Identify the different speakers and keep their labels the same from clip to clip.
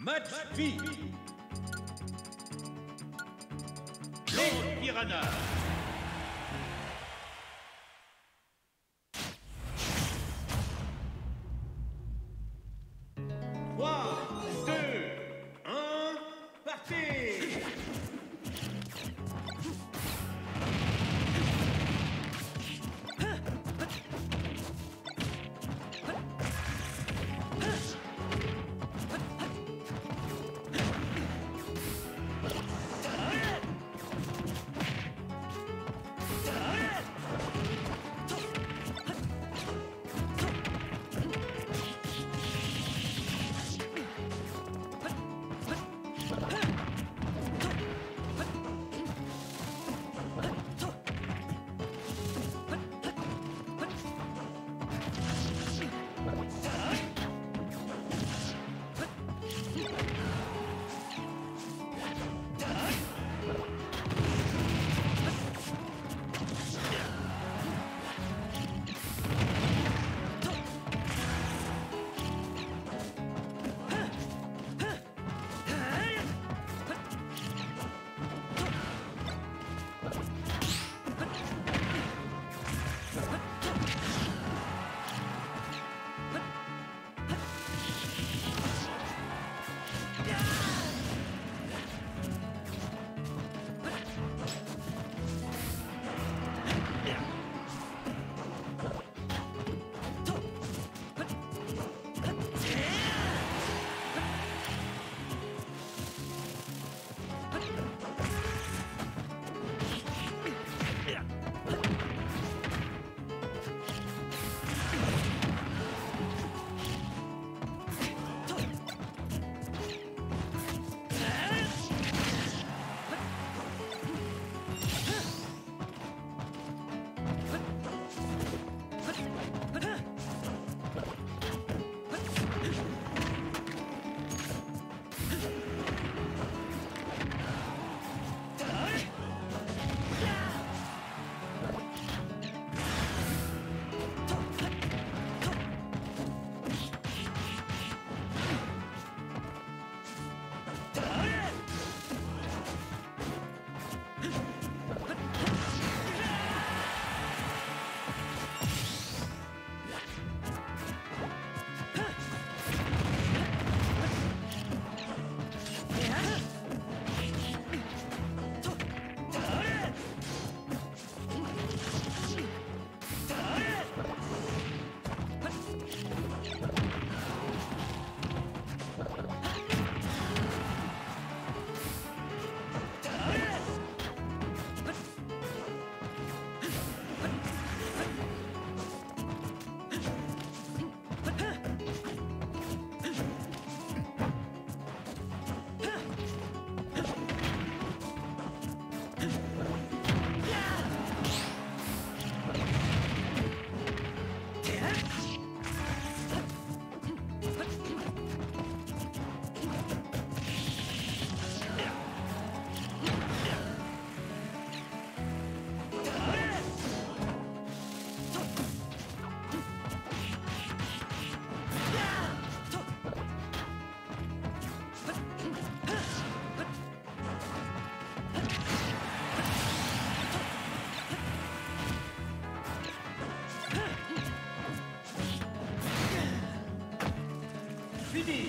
Speaker 1: Match vie. Lord Piranha. Fini.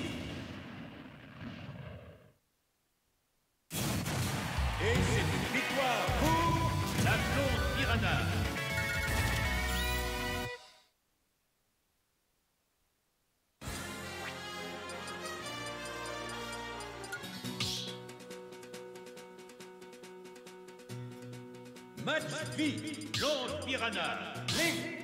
Speaker 1: Et c'est une victoire pour la blonde piranha Match vie, blonde piranha, Link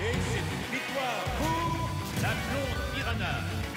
Speaker 1: Et c'est une victoire pour la blonde Piranha.